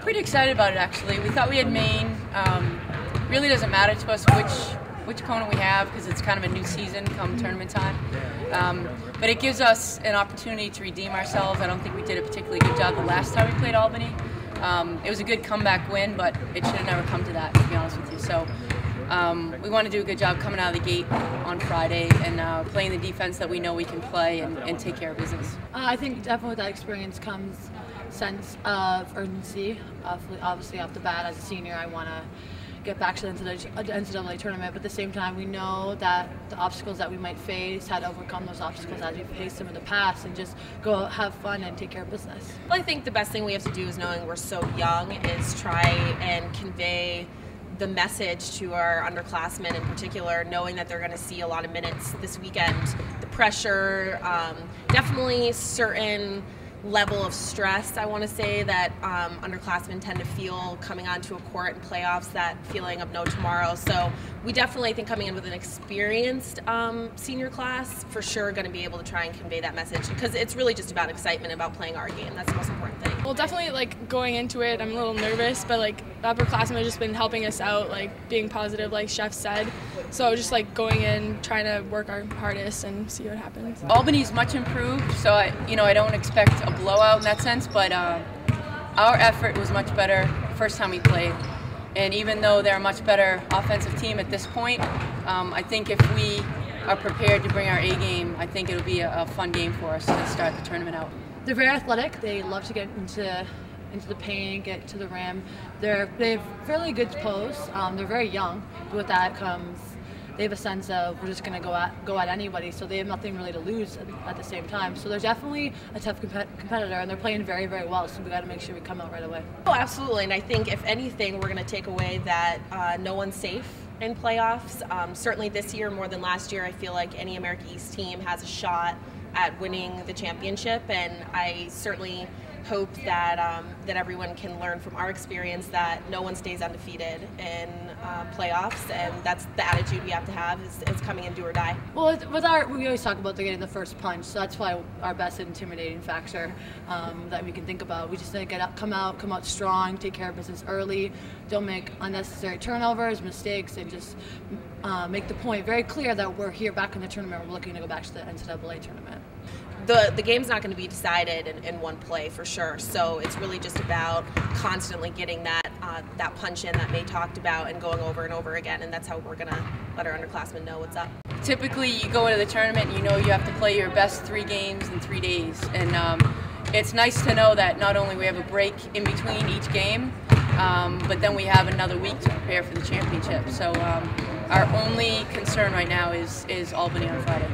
We're pretty excited about it actually. We thought we had Maine. Um, really doesn't matter to us which which opponent we have because it's kind of a new season come tournament time. Um, but it gives us an opportunity to redeem ourselves. I don't think we did a particularly good job the last time we played Albany. Um, it was a good comeback win, but it should have never come to that, to be honest with you. So um, we want to do a good job coming out of the gate on Friday and uh, playing the defense that we know we can play and, and take care of business. Uh, I think definitely with that experience comes sense of urgency. Obviously, off the bat, as a senior, I want to get back to the NCAA tournament. But at the same time, we know that the obstacles that we might face, how to overcome those obstacles as we've faced them in the past, and just go have fun and take care of business. Well, I think the best thing we have to do is knowing we're so young is try and convey the message to our underclassmen in particular, knowing that they're going to see a lot of minutes this weekend. The pressure, um, definitely certain level of stress, I want to say, that um, underclassmen tend to feel coming onto a court in playoffs, that feeling of no tomorrow. So we definitely think coming in with an experienced um, senior class, for sure going to be able to try and convey that message because it's really just about excitement about playing our game. That's the most important thing. Well, definitely like going into it, I'm a little nervous, but like upperclassmen have just been helping us out, like being positive, like Shef said. So just like going in, trying to work our hardest and see what happens. Albany's much improved, so I, you know, I don't expect a blowout in that sense, but uh, our effort was much better first time we played. And even though they're a much better offensive team at this point, um, I think if we are prepared to bring our A game, I think it'll be a, a fun game for us to start the tournament out. They're very athletic. They love to get into into the paint, get to the rim. They're they have fairly good posts. Um, they're very young. But with that comes they have a sense of we're just going to go at go at anybody, so they have nothing really to lose at, the same time. So they're definitely a tough comp- competitor, and they're playing very very well. So we got to make sure we come out right away. Oh, absolutely. And I think if anything, we're going to take away that uh, no one's safe in playoffs. Um, certainly this year more than last year, I feel like any America East team has a shot at winning the championship, and I certainly hope that um, that everyone can learn from our experience that no one stays undefeated in uh, playoffs, and that's the attitude we have to have is, is coming in do or die. Well, with our we always talk about getting the first punch, so that's why our best intimidating factor um, that we can think about. We just need to get up, come out, come out strong, take care of business early, don't make unnecessary turnovers, mistakes, and just uh, make the point very clear that we're here back in the tournament. We're looking to go back to the NCAA tournament the the game's not going to be decided in, in, one play for sure. So it's really just about constantly getting that uh, that punch in that May talked about and going over and over again, and that's how we're going to let our underclassmen know what's up. Typically, you go into the tournament, and you know you have to play your best three games in three days, and um, it's nice to know that not only we have a break in between each game, um, but then we have another week to prepare for the championship. So um, our only concern right now is is Albany on Friday.